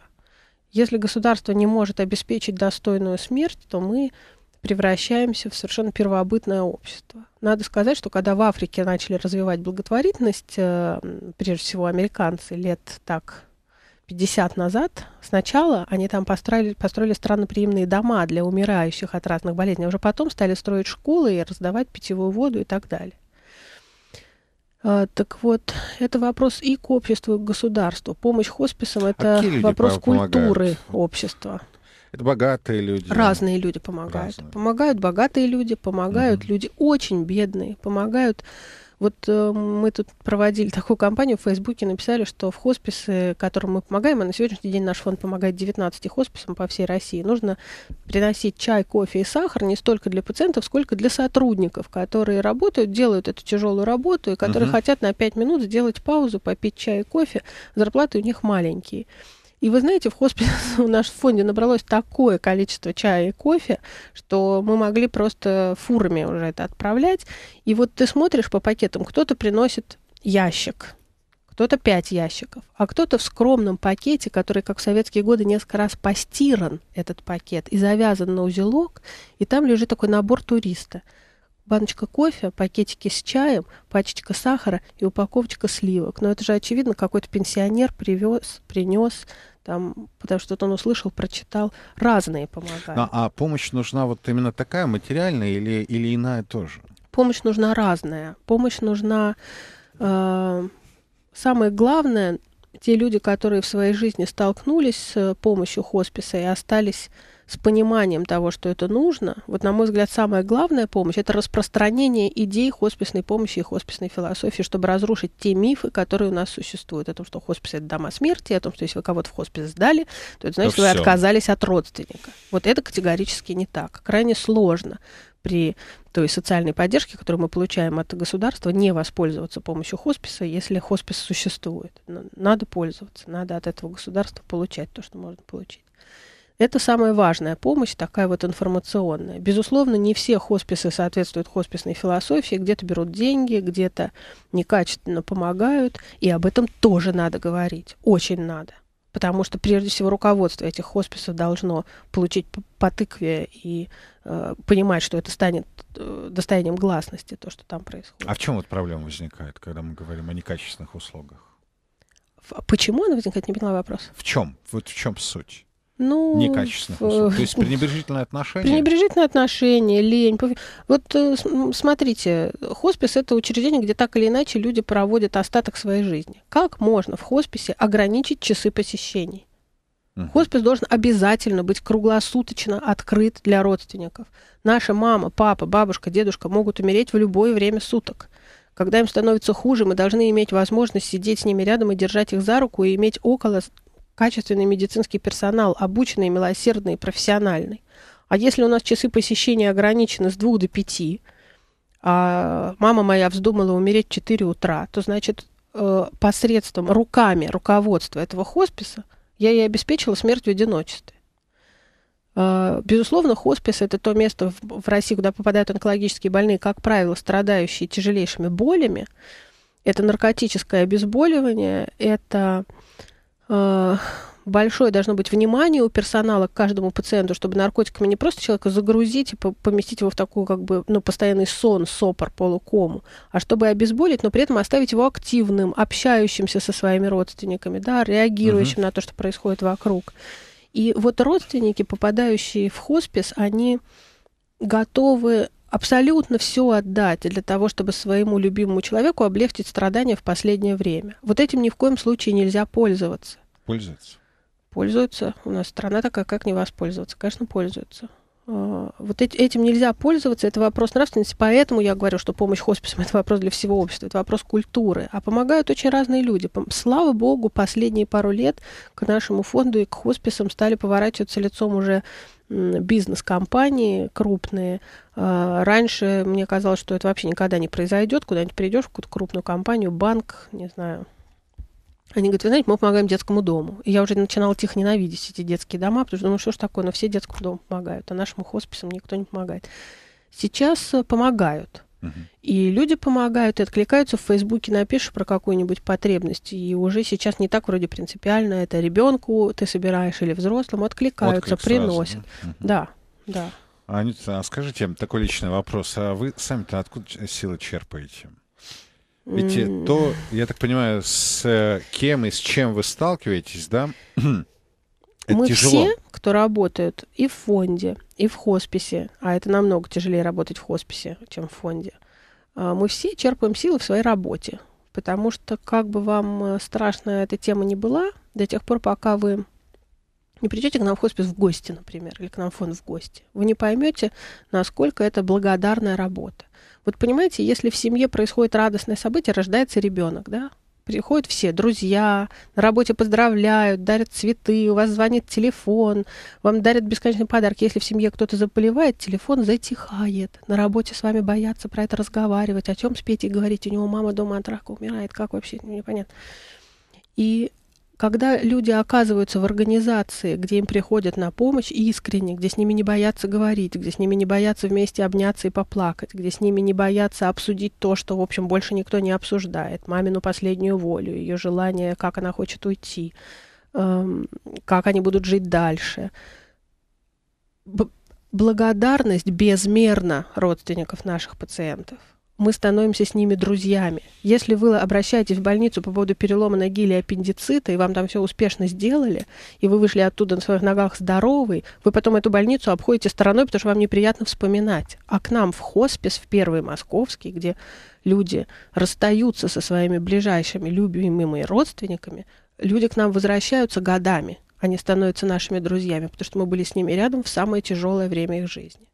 Speaker 2: Если государство не может обеспечить достойную смерть, то мы превращаемся в совершенно первобытное общество. Надо сказать, что когда в Африке начали развивать благотворительность, э, прежде всего американцы лет так 50 назад, сначала они там построили, построили странноприимные дома для умирающих от разных болезней, а уже потом стали строить школы и раздавать питьевую воду и так далее. А, так вот, это вопрос и к обществу, и к государству. Помощь хосписам – это а вопрос культуры общества.
Speaker 1: Это богатые люди.
Speaker 2: Разные люди помогают. Разные. Помогают богатые люди, помогают угу. люди очень бедные, помогают. Вот э, мы тут проводили такую кампанию в Фейсбуке, написали, что в хосписы, которым мы помогаем, а на сегодняшний день наш фонд помогает 19 хосписам по всей России, нужно приносить чай, кофе и сахар не столько для пациентов, сколько для сотрудников, которые работают, делают эту тяжелую работу и которые угу. хотят на 5 минут сделать паузу, попить чай и кофе. Зарплаты у них маленькие. И вы знаете, в хосписе у *laughs* нас в фонде набралось такое количество чая и кофе, что мы могли просто фурами уже это отправлять. И вот ты смотришь по пакетам, кто-то приносит ящик, кто-то пять ящиков, а кто-то в скромном пакете, который, как в советские годы, несколько раз постиран, этот пакет, и завязан на узелок, и там лежит такой набор туриста. Баночка кофе, пакетики с чаем, пачечка сахара и упаковочка сливок. Но это же, очевидно, какой-то пенсионер привез, принес там, потому что он услышал, прочитал, разные помогают.
Speaker 1: А, а помощь нужна вот именно такая, материальная или, или иная тоже?
Speaker 2: Помощь нужна разная. Помощь нужна... Э, самое главное, те люди, которые в своей жизни столкнулись с помощью хосписа и остались с пониманием того, что это нужно, вот, на мой взгляд, самая главная помощь – это распространение идей хосписной помощи и хосписной философии, чтобы разрушить те мифы, которые у нас существуют. О том, что хоспис – это дома смерти, о том, что если вы кого-то в хоспис сдали, то это значит, да вы все. отказались от родственника. Вот это категорически не так. Крайне сложно при той социальной поддержке, которую мы получаем от государства, не воспользоваться помощью хосписа, если хоспис существует. Надо пользоваться, надо от этого государства получать то, что можно получить. Это самая важная помощь, такая вот информационная. Безусловно, не все хосписы соответствуют хосписной философии, где-то берут деньги, где-то некачественно помогают, и об этом тоже надо говорить, очень надо. Потому что, прежде всего, руководство этих хосписов должно получить по тыкве и э, понимать, что это станет э, достоянием гласности, то, что там происходит.
Speaker 1: А в чем вот проблема возникает, когда мы говорим о некачественных услугах?
Speaker 2: Почему она возникает? Не поняла вопрос.
Speaker 1: В чем? Вот в чем суть?
Speaker 2: Ну,
Speaker 1: некачественных услуг. То есть *laughs* пренебрежительное отношение?
Speaker 2: Пренебрежительное отношение, лень. Вот э, смотрите, хоспис – это учреждение, где так или иначе люди проводят остаток своей жизни. Как можно в хосписе ограничить часы посещений? Угу. Хоспис должен обязательно быть круглосуточно открыт для родственников. Наша мама, папа, бабушка, дедушка могут умереть в любое время суток. Когда им становится хуже, мы должны иметь возможность сидеть с ними рядом и держать их за руку и иметь около качественный медицинский персонал, обученный, милосердный, профессиональный. А если у нас часы посещения ограничены с двух до пяти, а мама моя вздумала умереть в 4 утра, то значит э, посредством, руками руководства этого хосписа я ей обеспечила смерть в одиночестве. Э, безусловно, хоспис – это то место в России, куда попадают онкологические больные, как правило, страдающие тяжелейшими болями. Это наркотическое обезболивание, это большое должно быть внимание у персонала к каждому пациенту, чтобы наркотиками не просто человека загрузить и поместить его в такой как бы ну, постоянный сон, сопор, полукому, а чтобы обезболить, но при этом оставить его активным, общающимся со своими родственниками, да, реагирующим uh-huh. на то, что происходит вокруг. И вот родственники, попадающие в хоспис, они готовы абсолютно все отдать для того, чтобы своему любимому человеку облегчить страдания в последнее время. Вот этим ни в коем случае нельзя пользоваться.
Speaker 1: Пользоваться?
Speaker 2: Пользуются. У нас страна такая, как не воспользоваться? Конечно, пользуются. А, вот этим нельзя пользоваться, это вопрос нравственности, поэтому я говорю, что помощь хосписам это вопрос для всего общества, это вопрос культуры, а помогают очень разные люди. Слава богу, последние пару лет к нашему фонду и к хосписам стали поворачиваться лицом уже бизнес-компании крупные. А, раньше мне казалось, что это вообще никогда не произойдет. Куда-нибудь придешь в какую-то крупную компанию, банк, не знаю. Они говорят, вы знаете, мы помогаем детскому дому. И я уже начинала тихо ненавидеть эти детские дома, потому что думаю, что ж такое, но все детскому дому помогают, а нашему хосписам никто не помогает. Сейчас э, помогают. И люди помогают, и откликаются в Фейсбуке, напишешь про какую-нибудь потребность, и уже сейчас не так вроде принципиально, это ребенку ты собираешь или взрослому, откликаются, Отклик приносят. Сразу, да? да, да.
Speaker 1: Анита, а скажите, такой личный вопрос, а вы сами-то откуда силы черпаете? Ведь mm. то, я так понимаю, с кем и с чем вы сталкиваетесь, да? *clears throat*
Speaker 2: Это Мы тяжело. все, кто работают и в фонде, и в хосписе, а это намного тяжелее работать в хосписе, чем в фонде, а, мы все черпаем силы в своей работе. Потому что, как бы вам э, страшно эта тема не была, до тех пор, пока вы не придете к нам в хоспис в гости, например, или к нам в фонд в гости, вы не поймете, насколько это благодарная работа. Вот понимаете, если в семье происходит радостное событие, рождается ребенок, да, приходят все, друзья, на работе поздравляют, дарят цветы, у вас звонит телефон, вам дарят бесконечные подарки. Если в семье кто-то заболевает, телефон затихает. На работе с вами боятся про это разговаривать, о чем спеть и говорить. У него мама дома от рака умирает, как вообще, непонятно. И когда люди оказываются в организации, где им приходят на помощь искренне, где с ними не боятся говорить, где с ними не боятся вместе обняться и поплакать, где с ними не боятся обсудить то, что, в общем, больше никто не обсуждает, мамину последнюю волю, ее желание, как она хочет уйти, эм, как они будут жить дальше. Благодарность безмерна родственников наших пациентов мы становимся с ними друзьями. Если вы обращаетесь в больницу по поводу перелома ноги или аппендицита, и вам там все успешно сделали, и вы вышли оттуда на своих ногах здоровый, вы потом эту больницу обходите стороной, потому что вам неприятно вспоминать. А к нам в хоспис, в первый московский, где люди расстаются со своими ближайшими, любимыми родственниками, люди к нам возвращаются годами. Они становятся нашими друзьями, потому что мы были с ними рядом в самое тяжелое время их жизни.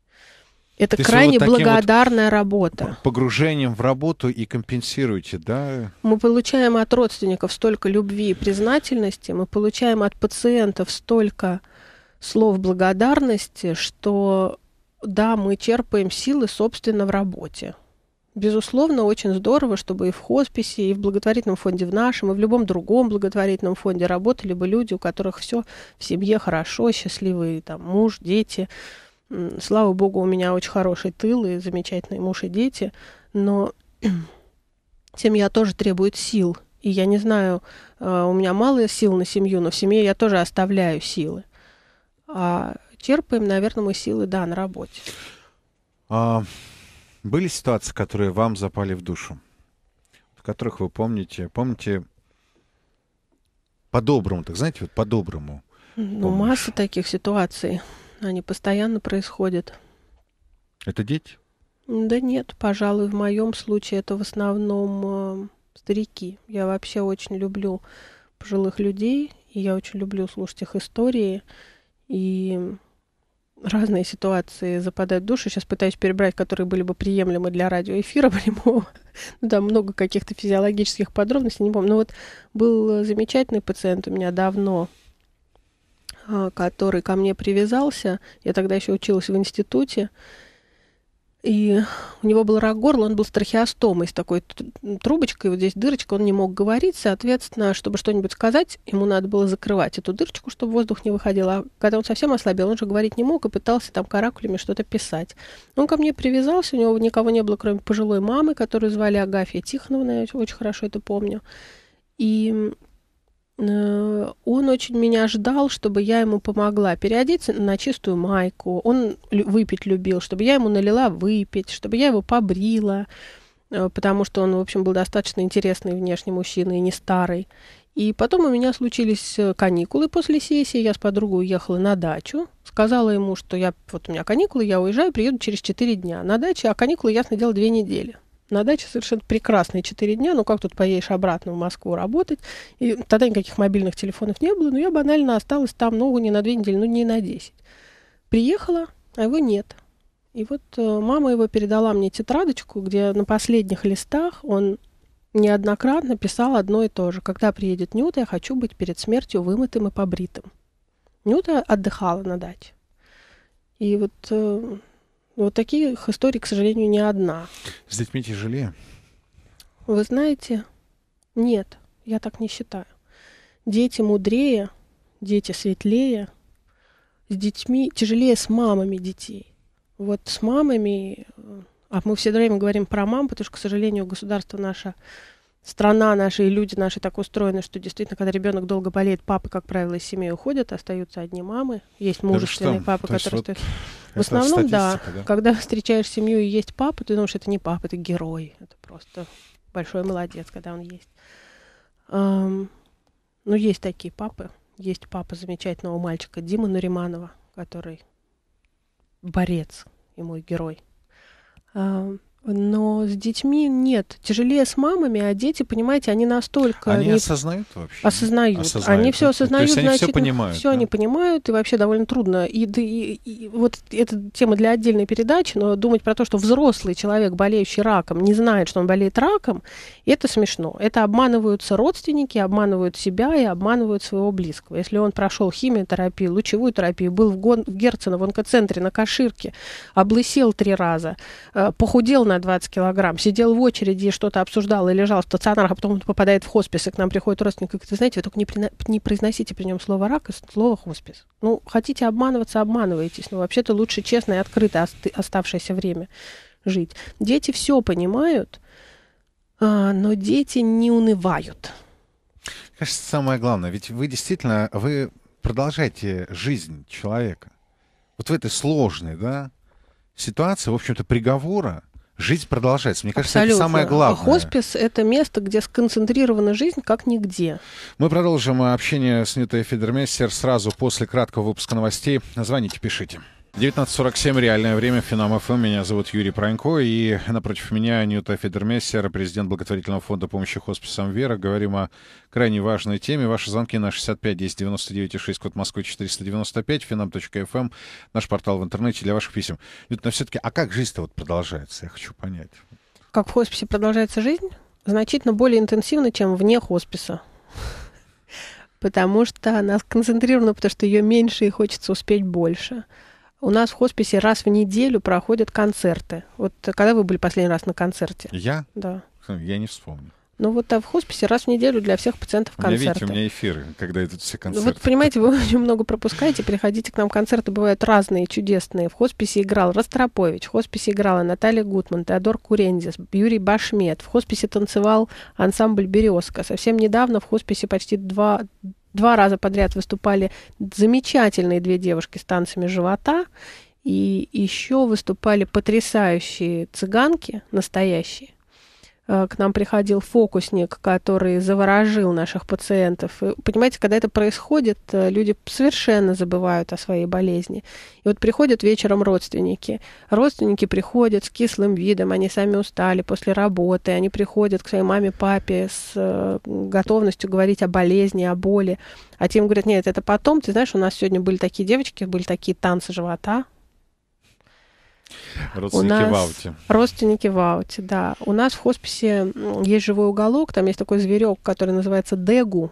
Speaker 2: Это То крайне вот благодарная вот работа.
Speaker 1: Погружением в работу и компенсируете, да?
Speaker 2: Мы получаем от родственников столько любви и признательности, мы получаем от пациентов столько слов благодарности, что да, мы черпаем силы, собственно, в работе. Безусловно, очень здорово, чтобы и в хосписе, и в благотворительном фонде в нашем, и в любом другом благотворительном фонде работали бы люди, у которых все в семье хорошо, счастливые там муж, дети, Слава богу, у меня очень хороший тыл и замечательный муж и дети, но *clears throat* семья тоже требует сил. И я не знаю, э, у меня мало сил на семью, но в семье я тоже оставляю силы. А черпаем, наверное, мы силы, да, на работе.
Speaker 1: А, были ситуации, которые вам запали в душу, в которых вы помните, помните по-доброму, так знаете, вот по-доброму.
Speaker 2: Ну, масса таких ситуаций. Они постоянно происходят.
Speaker 1: Это дети?
Speaker 2: Да нет, пожалуй, в моем случае это в основном э, старики. Я вообще очень люблю пожилых людей, и я очень люблю слушать их истории. И разные ситуации западают в душу. Сейчас пытаюсь перебрать, которые были бы приемлемы для радиоэфира *laughs* прямого. ну, да, много каких-то физиологических подробностей, не помню. Но вот был замечательный пациент у меня давно, который ко мне привязался. Я тогда еще училась в институте. И у него был рак горла, он был с трахеостомой, с такой трубочкой, вот здесь дырочка, он не мог говорить, соответственно, чтобы что-нибудь сказать, ему надо было закрывать эту дырочку, чтобы воздух не выходил. А когда он совсем ослабел, он же говорить не мог и пытался там каракулями что-то писать. Он ко мне привязался, у него никого не было, кроме пожилой мамы, которую звали Агафья Тихоновна, я очень хорошо это помню. И он очень меня ждал, чтобы я ему помогла переодеться на чистую майку. Он выпить любил, чтобы я ему налила выпить, чтобы я его побрила, э, потому что он, в общем, был достаточно интересный внешний мужчина и не старый. И потом у меня случились э, каникулы после сессии. Я с подругой уехала на дачу. Сказала ему, что я, вот у меня каникулы, я уезжаю, приеду через 4 дня. На даче, а каникулы, ясно дело, 2 недели. На даче совершенно прекрасные 4 дня. Ну, как тут поедешь обратно в Москву работать? И тогда никаких мобильных телефонов не было, но я банально осталась там, ну, не на 2 недели, ну, не на 10. Приехала, а его нет. И вот э, мама его передала мне тетрадочку, где на последних листах он неоднократно писал одно и то же. Когда приедет Нюта, я хочу быть перед смертью вымытым и побритым. Нюта отдыхала на даче. И вот, э, вот таких историй, к сожалению, не одна.
Speaker 1: С детьми тяжелее?
Speaker 2: Вы знаете, нет, я так не считаю. Дети мудрее, дети светлее, с детьми тяжелее с мамами детей. Вот с мамами а мы все время говорим про мам, потому что, к сожалению, государство наше, страна наша и люди наши так устроены, что действительно, когда ребенок долго болеет, папы, как правило, из семьи уходят, остаются одни мамы. Есть мужественные папы, То которые вот В основном, да, да. Когда *laughs* встречаешь семью и есть папа, ты думаешь, это не папа, это герой. Это просто большой молодец, когда он есть. Um, ну, есть такие папы. Есть папа замечательного мальчика Дима Нуриманова, который борец и мой герой. А, но с детьми нет. Тяжелее с мамами, а дети, понимаете, они настолько...
Speaker 1: Они не... осознают вообще?
Speaker 2: Осознают. осознают. Они все осознают. То
Speaker 1: есть они все понимают.
Speaker 2: Все да? они понимают, и вообще довольно трудно. И, и, и вот это тема для отдельной передачи, но думать про то, что взрослый человек, болеющий раком, не знает, что он болеет раком, это смешно. Это обманываются родственники, обманывают себя и обманывают своего близкого. Если он прошел химиотерапию, лучевую терапию, был в, Гон... в Герцена, в онкоцентре, на Каширке, облысел три раза, э, похудел на 20 килограмм, сидел в очереди что-то обсуждал и лежал в стационарах, а потом он попадает в хоспис, и к нам приходит родственник и говорит, вы знаете, вы только не, не произносите при нем слово рак и слово хоспис. Ну, хотите обманываться, обманываетесь, но вообще-то лучше честно и открыто оставшееся время жить. Дети все понимают, а, но дети не унывают.
Speaker 1: Кажется, самое главное, ведь вы действительно, вы продолжаете жизнь человека. Вот в этой сложной, да, ситуации, в общем-то, приговора, жизнь продолжается. Мне кажется, Абсолютно. это самое главное.
Speaker 2: Хоспис — это место, где сконцентрирована жизнь, как нигде.
Speaker 1: Мы продолжим общение с Нитой Федермейстер сразу после краткого выпуска новостей. Звоните, пишите. 19.47, реальное время, Финам ФМ. Меня зовут Юрий Пронько, и напротив меня Ньюта Федермессер, президент благотворительного фонда помощи хосписам «Вера». Говорим о крайне важной теме. Ваши звонки на 65 10 99 6, код Москвы 495, finam.fm, наш портал в интернете для ваших писем. Ньюта, но все-таки, а как жизнь-то вот продолжается? Я хочу понять.
Speaker 2: Как в хосписе продолжается жизнь? Значительно более интенсивно, чем вне хосписа *laughs* потому что она сконцентрирована, потому что ее меньше и хочется успеть больше. У нас в хосписе раз в неделю проходят концерты. Вот когда вы были последний раз на концерте?
Speaker 1: Я?
Speaker 2: Да.
Speaker 1: Я не вспомню.
Speaker 2: Ну вот а в хосписе раз в неделю для всех пациентов концерты. У меня,
Speaker 1: видите, у меня эфиры, когда идут все концерты.
Speaker 2: Вот понимаете, вы *laughs* очень много пропускаете, приходите к нам, концерты бывают разные, чудесные. В хосписе играл Ростропович, в хосписе играла Наталья Гутман, Теодор Курендис, Юрий Башмет, в хосписе танцевал ансамбль «Березка». Совсем недавно в хосписе почти два, два раза подряд выступали замечательные две девушки с танцами живота, и еще выступали потрясающие цыганки, настоящие. Э, к нам приходил фокусник, который заворожил наших пациентов. И, понимаете, когда это происходит, э, люди совершенно забывают о своей болезни. И вот приходят вечером родственники. Родственники приходят с кислым видом, они сами устали после работы, они приходят к своей маме, папе с э, готовностью говорить о болезни, о боли. А тем говорят, нет, это потом, ты знаешь, у нас сегодня были такие девочки, были такие танцы живота,
Speaker 1: Родственники у нас в ауте.
Speaker 2: Родственники в ауте, да. У нас в хосписе есть живой уголок, там есть такой зверек, который называется Дегу,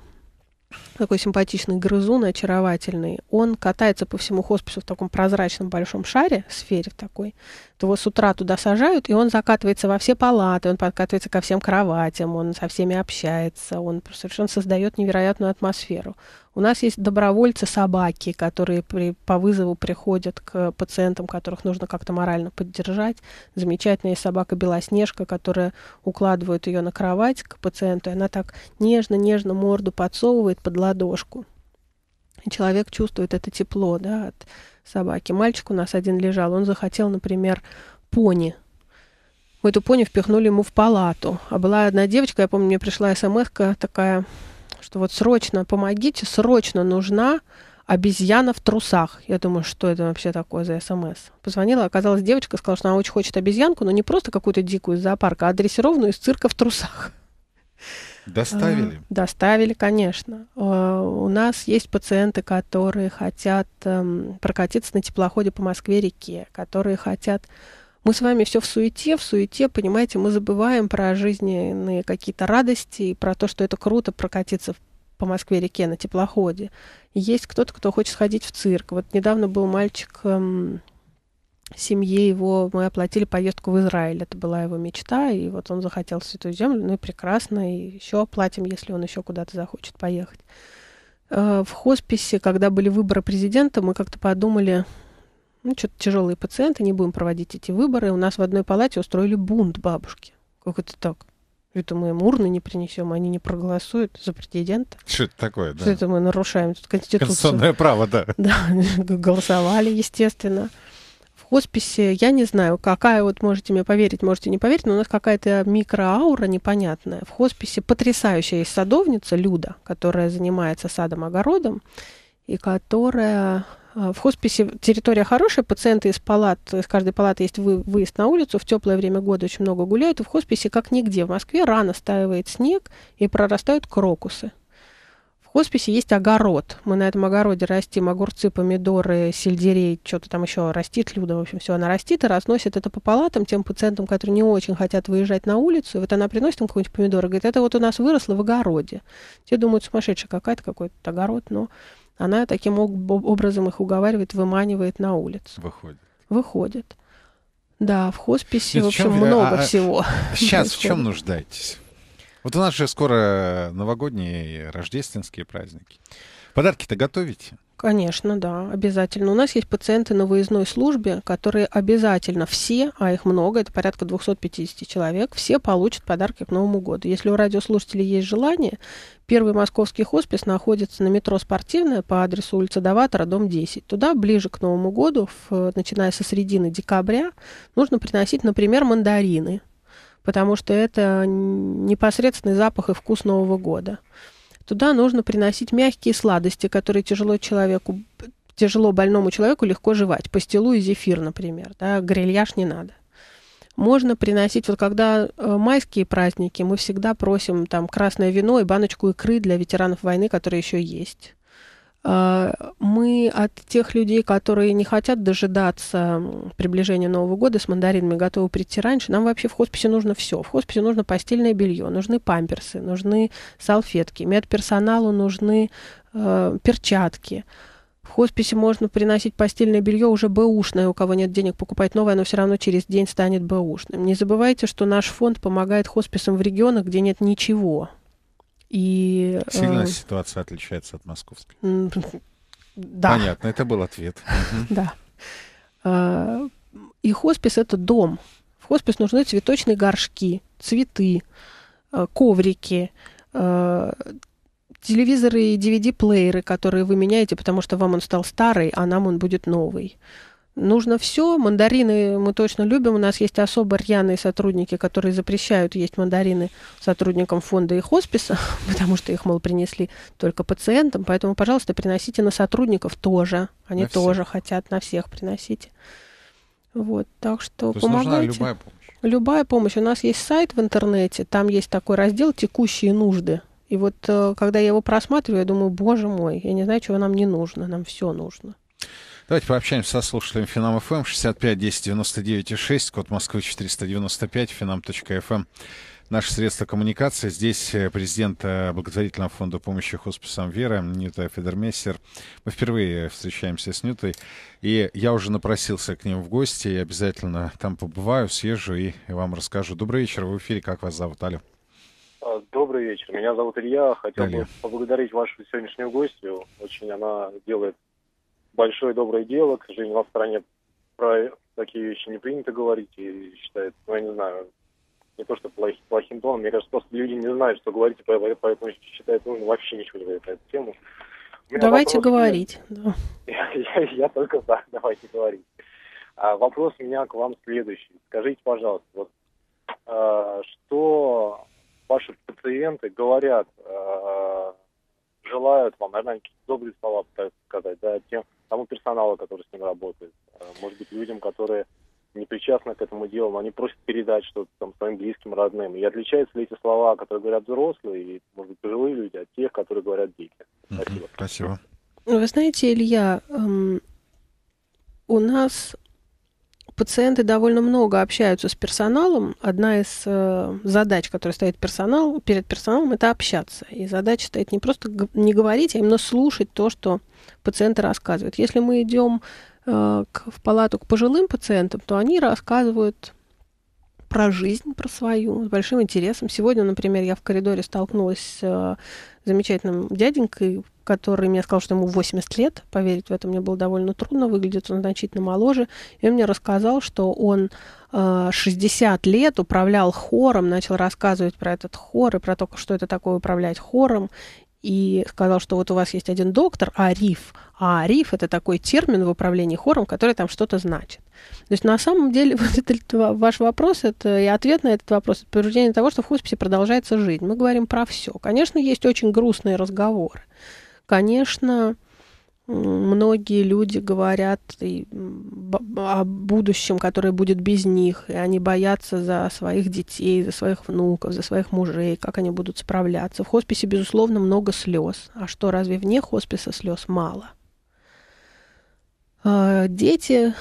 Speaker 2: такой симпатичный грызун, очаровательный. Он катается по всему хоспису в таком прозрачном большом шаре, сфере в такой. Его с утра туда сажают, и он закатывается во все палаты, он подкатывается ко всем кроватям, он со всеми общается, он совершенно создает невероятную атмосферу. У нас есть добровольцы-собаки, которые при, по вызову приходят к пациентам, которых нужно как-то морально поддержать. Замечательная собака Белоснежка, которая укладывает ее на кровать к пациенту, и она так нежно-нежно морду подсовывает под ладошку. И человек чувствует это тепло да, от собаки. Мальчик у нас один лежал, он захотел, например, пони. Мы эту пони впихнули ему в палату. А была одна девочка, я помню, мне пришла смс такая что вот срочно помогите, срочно нужна обезьяна в трусах. Я думаю, что это вообще такое за СМС? Позвонила, оказалась девочка, сказала, что она очень хочет обезьянку, но не просто какую-то дикую из зоопарка, а дрессированную из цирка в трусах.
Speaker 1: Доставили? А,
Speaker 2: доставили, конечно. А, у нас есть пациенты, которые хотят эм, прокатиться на теплоходе по Москве-реке, которые хотят... Мы с вами все в суете, в суете, понимаете, мы забываем про жизненные какие-то радости и про то, что это круто прокатиться по Москве-реке на теплоходе. Есть кто-то, кто хочет сходить в цирк. Вот недавно был мальчик эм, семье его мы оплатили поездку в Израиль. Это была его мечта, и вот он захотел Святую Землю, ну и прекрасно, и еще оплатим, если он еще куда-то захочет поехать. Э, в хосписе, когда были выборы президента, мы как-то подумали, ну, что-то тяжелые пациенты, не будем проводить эти выборы. У нас в одной палате устроили бунт бабушки. Как это так? Это мы им урны не принесем, они не проголосуют за президента.
Speaker 1: Что это такое, да?
Speaker 2: Что это мы нарушаем тут Конституцию?
Speaker 1: Конституционное право, да. *laughs*
Speaker 2: Да, *laughs* голосовали, естественно хосписе, я не знаю, какая, вот можете мне поверить, можете не поверить, но у нас какая-то микроаура непонятная. В хосписе потрясающая есть садовница Люда, которая занимается садом-огородом, и которая а, в хосписе территория хорошая, пациенты из палат, из каждой палаты есть вы, выезд на улицу, в теплое время года очень много гуляют, и в хосписе, как нигде, в Москве рано стаивает снег и прорастают крокусы. В хосписе есть огород. Мы на этом огороде растим огурцы, помидоры, сельдерей, что-то там еще растит Люда. В общем, все она растит и разносит это по палатам тем пациентам, которые не очень хотят выезжать на улицу. И вот она приносит им какой-нибудь помидор и говорит, это вот у нас выросло в огороде. Те думают, сумасшедшая какая-то, какой-то огород, но она таким образом их уговаривает, выманивает на улицу.
Speaker 1: Выходит.
Speaker 2: Выходит. Да, в хосписе, Нет, в общем, чем, много а, всего.
Speaker 1: Сейчас в чем нуждаетесь? Вот у нас же скоро новогодние рождественские праздники. Подарки-то готовите?
Speaker 2: Конечно, да, обязательно. У нас есть пациенты на выездной службе, которые обязательно все, а их много, это порядка 250 человек, все получат подарки к Новому году. Если у радиослушателей есть желание, первый московский хоспис находится на метро «Спортивная» по адресу улица Даватора, дом 10. Туда ближе к Новому году, в, начиная со середины декабря, нужно приносить, например, мандарины потому что это непосредственный запах и вкус Нового года. Туда нужно приносить мягкие сладости, которые тяжело человеку, тяжело больному человеку легко жевать. Пастилу и зефир, например. Да, грильяж не надо. Можно приносить, вот когда э, майские праздники, мы всегда просим там красное вино и баночку икры для ветеранов войны, которые еще есть. А, мы от тех людей, которые не хотят дожидаться приближения Нового года с мандаринами, готовы прийти раньше. Нам вообще в хосписе нужно все. В хосписе нужно постельное белье, нужны памперсы, нужны салфетки, медперсоналу нужны э, перчатки. В хосписе можно приносить постельное белье уже бэушное. У кого нет денег покупать новое, оно все равно через день станет бэушным. Не забывайте, что наш фонд помогает хосписам в регионах, где нет ничего. И,
Speaker 1: Сильно э, ситуация отличается от московской.
Speaker 2: Да.
Speaker 1: Понятно, это был ответ. *laughs*
Speaker 2: Да. Э, и хоспис это дом. В хоспис нужны цветочные горшки, цветы, э, коврики, э, телевизоры и DVD-плееры, которые вы меняете, потому что вам он стал старый, а нам он будет новый нужно все. Мандарины мы точно любим. У нас есть особо рьяные сотрудники, которые запрещают есть мандарины сотрудникам фонда и хосписа, *laughs* потому что их, мол, принесли только пациентам. Поэтому, пожалуйста, приносите на сотрудников тоже. Они на тоже всех. хотят на всех приносить. Вот, так что То помогайте.
Speaker 1: Нужна любая помощь.
Speaker 2: Любая помощь. У нас есть сайт в интернете, там есть такой раздел «Текущие нужды». И вот э, когда я его просматриваю, я думаю, боже мой, я не знаю, чего нам не нужно, нам все нужно.
Speaker 1: Давайте пообщаемся со слушателем Финам ФМ 65 10 99 6, код Москвы 495, finam.fm. Наши средства коммуникации. Здесь э, президент э, благотворительного фонда помощи хосписам Вера Нюта Федермессер. Мы впервые встречаемся с Нютой. И я уже напросился к ним в гости. И обязательно там побываю, съезжу и вам расскажу. Добрый вечер. В эфире. Как вас зовут, Аля?
Speaker 3: А, добрый вечер. Меня зовут Илья. Хотел Илья. бы поблагодарить вашу сегодняшнюю гостью. Очень она делает большое доброе дело. К сожалению, в стране про такие вещи не принято говорить и считают, ну, я не знаю, не то, что плохим, плохим тоном, мне кажется, просто люди не знают, что говорить, поэтому считают нужно вообще ничего не говорить на эту тему.
Speaker 2: Давайте вопрос, говорить.
Speaker 3: Да. *laughs* Я, я, я только за, давайте говорить. А, вопрос у меня к вам следующий. Скажите, пожалуйста, вот а, что ваши пациенты говорят а, наверное, какие-то добрые слова, так сказать, да, тем, тому персоналу, который с ним работает. Э, может быть, людям, которые не причастны к этому делу, но они просят передать что-то там своим близким, родным. И отличаются ли эти слова, которые говорят взрослые и, может быть, пожилые люди, от тех, которые говорят дети?
Speaker 1: Спасибо. Спасибо.
Speaker 2: Вы знаете, Илья, эм, у нас пациенты довольно много общаются с персоналом. Одна из э, задач, которая стоит персонал, перед персоналом, это общаться. И задача стоит не просто не говорить, а именно слушать то, что пациенты рассказывают. Если мы идем э, в палату к пожилым пациентам, то они рассказывают про жизнь, про свою, с большим интересом. Сегодня, например, я в коридоре столкнулась с э, замечательным дяденькой, который мне сказал, что ему 80 лет. Поверить в это мне было довольно трудно. Выглядит он значительно моложе. И он мне рассказал, что он э, 60 лет управлял хором, начал рассказывать про этот хор и про то, что это такое управлять хором и сказал, что вот у вас есть один доктор, Ариф, а Ариф это такой термин в управлении хором, который там что-то значит. То есть на самом деле *laughs* вот это, ваш вопрос это, и ответ на этот вопрос это подтверждение того, что в хосписе продолжается жизнь. Мы говорим про все. Конечно, есть очень грустные разговоры. Конечно, многие люди говорят и о будущем, которое будет без них, и они боятся за своих детей, за своих внуков, за своих мужей, как они будут справляться. В хосписе, безусловно, много слез. А что, разве вне хосписа слез мало? А, дети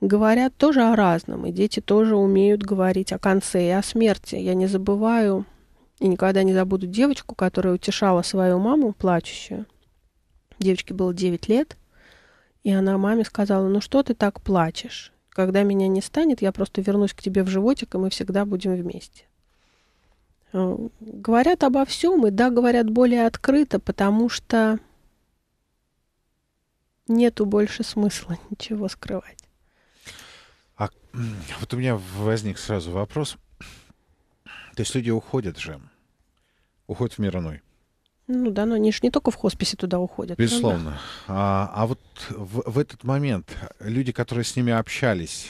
Speaker 2: говорят тоже о разном, и дети тоже умеют говорить о конце и о смерти. Я не забываю и никогда не забуду девочку, которая утешала свою маму, плачущую, Девочке было 9 лет, и она маме сказала, ну что ты так плачешь? Когда меня не станет, я просто вернусь к тебе в животик, и мы всегда будем вместе. Э, говорят обо всем, и да, говорят более открыто, потому что нету больше смысла *laughs* ничего скрывать.
Speaker 1: А вот у меня возник сразу вопрос. То есть люди уходят же, уходят в мир иной.
Speaker 2: Ну да, но они же не только в хосписе туда уходят.
Speaker 1: Безусловно. А, а вот в, в этот момент люди, которые с ними общались,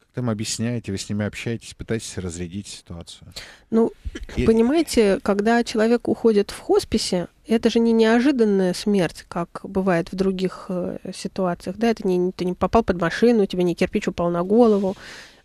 Speaker 1: как им объясняете, вы с ними общаетесь, пытаетесь разрядить ситуацию?
Speaker 2: Ну, И... понимаете, когда человек уходит в хосписе, это же не неожиданная смерть, как бывает в других э, ситуациях. Да, это не, ты не попал под машину, тебе не кирпич упал на голову.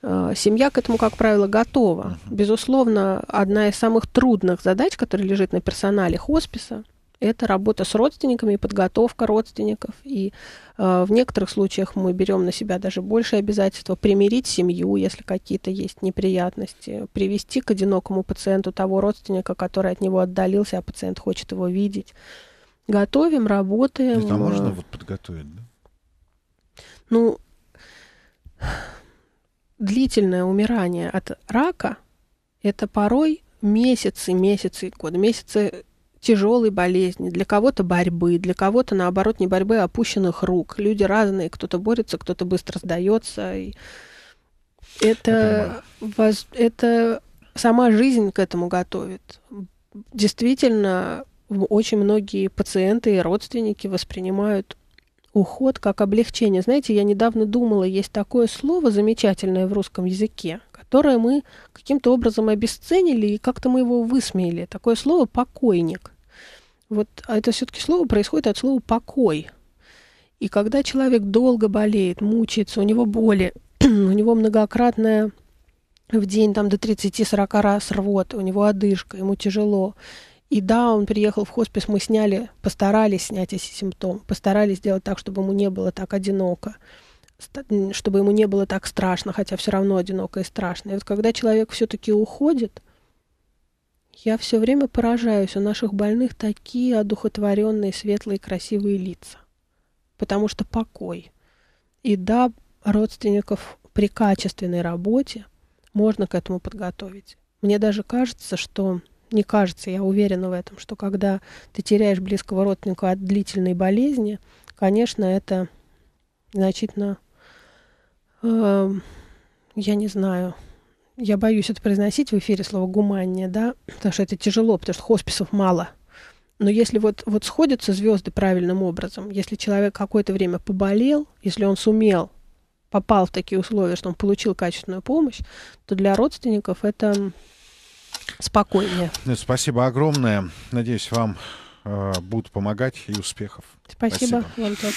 Speaker 2: Э, семья к этому, как правило, готова. Безусловно, одна из самых трудных задач, которая лежит на персонале хосписа, это работа с родственниками и подготовка родственников. И э, в некоторых случаях мы берем на себя даже большее обязательство примирить семью, если какие-то есть неприятности, привести к одинокому пациенту того родственника, который от него отдалился, а пациент хочет его видеть. Готовим, работаем.
Speaker 1: Это можно вот подготовить, да?
Speaker 2: Ну, длительное умирание от рака – это порой месяцы, месяцы, годы, месяцы тяжелой болезни, для кого-то борьбы, для кого-то, наоборот, не борьбы, а опущенных рук. Люди разные, кто-то борется, кто-то быстро сдается. И это, воз, это сама жизнь к этому готовит. Действительно, очень многие пациенты и родственники воспринимают уход как облегчение. Знаете, я недавно думала, есть такое слово замечательное в русском языке, которое мы каким-то образом обесценили и как-то мы его высмеяли. Такое слово «покойник». Вот а это все-таки слово происходит от слова «покой». И когда человек долго болеет, мучается, у него боли, *clears throat* у него многократная в день там до 30-40 раз рвот, у него одышка, ему тяжело, и да, он приехал в хоспис, мы сняли, постарались снять эти симптомы, постарались сделать так, чтобы ему не было так одиноко, чтобы ему не было так страшно, хотя все равно одиноко и страшно. И вот когда человек все-таки уходит, я все время поражаюсь, у наших больных такие одухотворенные, светлые, красивые лица. Потому что покой. И да, родственников при качественной работе можно к этому подготовить. Мне даже кажется, что не кажется, я уверена в этом, что когда ты теряешь близкого родственника от длительной болезни, конечно, это значительно, э, я не знаю, я боюсь это произносить в эфире слово гуманнее, да, потому что это тяжело, потому что хосписов мало. Но если вот, вот сходятся звезды правильным образом, если человек какое-то время поболел, если он сумел, попал в такие условия, что он получил качественную помощь, то для родственников это спокойнее.
Speaker 1: Спасибо огромное. Надеюсь, вам будут помогать и успехов.
Speaker 2: Спасибо, Спасибо. вам тоже.